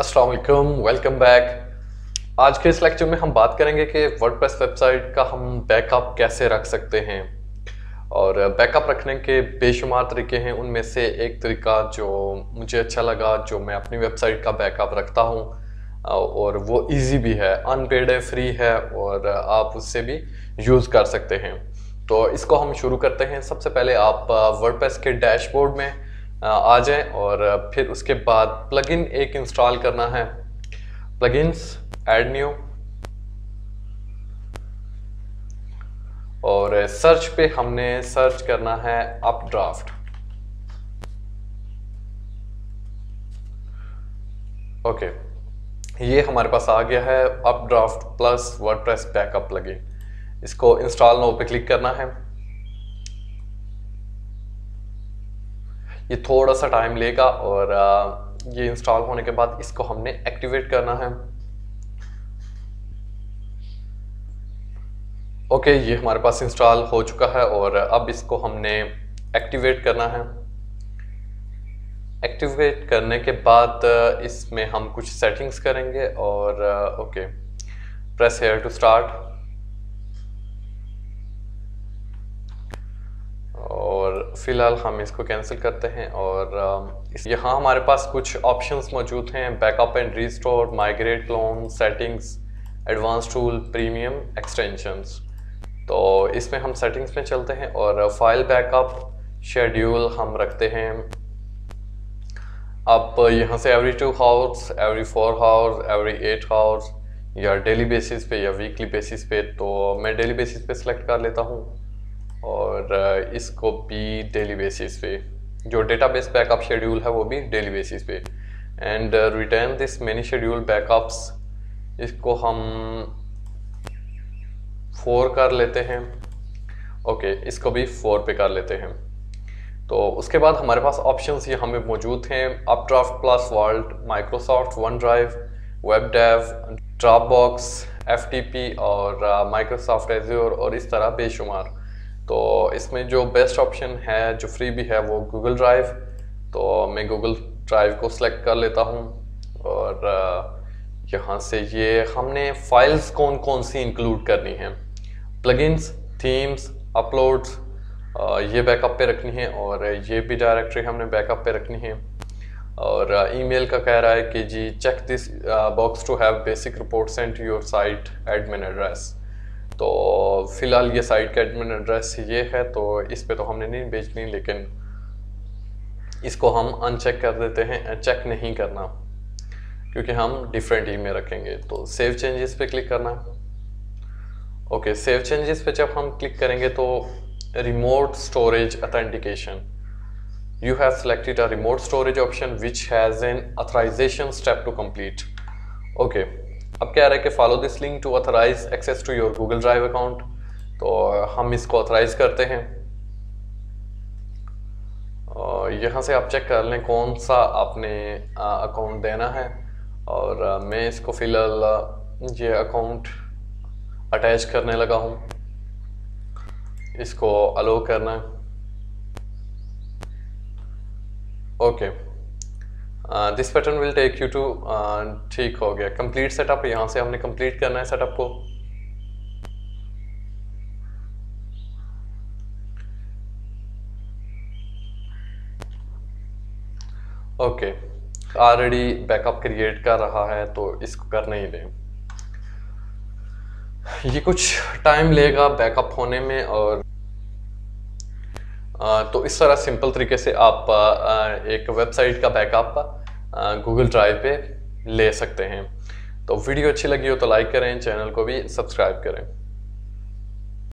अस्सलाम वालेकुम बैक आज के इस लेक्चर में हम बात करेंगे कि वर्डप्रेस वेबसाइट का हम बैकअप कैसे रख सकते हैं। और बैकअप रखने के बेशुमार तरीके हैं, उनमें से एक तरीका जो मुझे अच्छा लगा, जो मैं अपनी वेबसाइट का बैकअप रखता हूँ, और वो इजी भी है अनपेड है फ्री है, और आप उससे भी यूज़ कर सकते हैं। तो इसको हम शुरू करते हैं। सबसे पहले आप वर्डप्रेस के डैशबोर्ड में आ जाएँ और फिर उसके बाद प्लगइन एक इंस्टॉल करना है। प्लगइन्स ऐड न्यू और सर्च पे हमने सर्च करना है अपड्राफ्ट ओके ये हमारे पास आ गया है updraft plus WordPress backup plugin इसको इंस्टॉल नो पे क्लिक करना है। ये थोड़ा सा टाइम लेगा और ये इंस्टॉल होने के बाद इसको हमने एक्टिवेट करना है। ओके ये हमारे पास इंस्टॉल हो चुका है और अब इसको हमने एक्टिवेट करना है। एक्टिवेट करने के बाद, इसमें हम कुछ सेटिंग्स करेंगे और okay press here to start फ़िलहाल हम इसको कैंसिल करते हैं और यहाँ हमारे पास कुछ ऑप्शंस मौजूद हैं। Backup and restore migrate clone settings advance tools premium extensions तो इसमें हम सेटिंग्स में चलते हैं और फ़ाइल बैकअप शेड्यूल हम रखते हैं। आप यहाँ से every two hours every four hours every eight hours या डेली बेसिस पे या वीकली बेसिस पे तो मैं डेली बेसिस पे सिलेक्ट कर लेता हूँ। और इसको भी डेली बेसिस पे। जो डेटाबेस बैकअप शेड्यूल है वो भी डेली बेसिस पे। And retain this many schedule backups इसको हम फोर कर लेते हैं। ओके okay, इसको भी फोर पे कर लेते हैं। तो उसके बाद हमारे पास ऑप्शंस ये हमें मौजूद हैं। UpdraftPlus world Microsoft OneDrive WebDAV Dropbox FTP और माइक्रोसॉफ्ट एज्योर और इस तरह बेशुमार। तो इसमें जो बेस्ट ऑप्शन है, जो फ्री भी है, वो गूगल ड्राइव तो मैं गूगल ड्राइव को सिलेक्ट कर लेता हूँ और यहाँ से ये हमने फाइल्स कौन कौन सी इंक्लूड करनी है। प्लगइन्स थीम्स अपलोड्स ये बैकअप पे रखनी है और ये भी डायरेक्टरी हमने बैकअप पे रखनी है। और ईमेल का कह रहा है कि जी check this box to have basic report sent your site admin address तो फ़िलहाल ये साइट का एडमिन एड्रेस ये है तो इस पे तो हमने नहीं भेजनी लेकिन इसको हम अनचेक कर देते हैं चेक नहीं करना, क्योंकि हम डिफरेंट ई में रखेंगे। तो सेव चेंजेस पे क्लिक करना। ओके सेव चेंजेस पे जब हम क्लिक करेंगे तो remote storage authentication you have selected a remote storage option which has an authorization step to complete okay अब क्या रहा है कि follow this link to authorise access to your Google Drive account तो हम इसको ऑथराइज करते हैं। और यहाँ से आप चेक कर लें कौन सा आपने अकाउंट देना है। और मैं इसको फ़िलहाल ये अकाउंट अटैच करने लगा हूँ। इसको अलो करना okay okay. This pattern will take you to ठीक हो गया। कंप्लीट सेटअप यहाँ से हमने कंप्लीट करना है सेटअप को। ओके ऑलरेडी बैकअप क्रिएट कर रहा है तो इसको कर नहीं दें। ये कुछ टाइम लेगा बैकअप होने में और तो इस तरह सिंपल तरीके से आप एक वेबसाइट का बैकअप गूगल ड्राइव पे ले सकते हैं। तो वीडियो अच्छी लगी हो तो लाइक करें, चैनल को भी सब्सक्राइब करें।